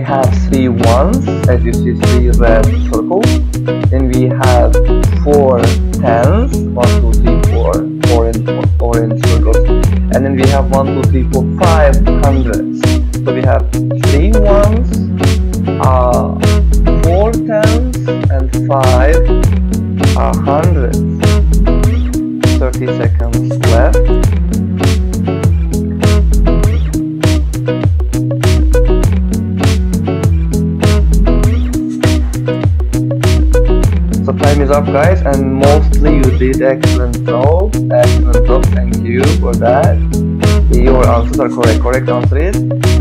have three ones, as you see three red circles. Then we have four tens, one, two, three, four, orange, orange circles. And then we have one, two, three, four, five hundreds. So we have three ones, uh, four tens, and five uh, hundreds. 30 seconds left. Time is up guys and mostly you did excellent job excellent job thank you for that. Your answers are correct correct answer is